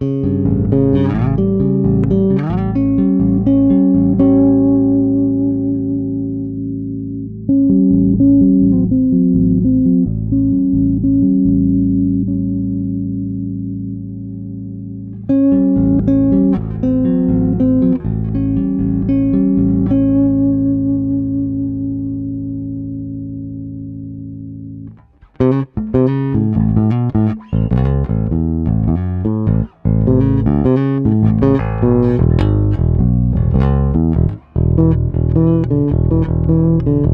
thank mm -hmm. you Música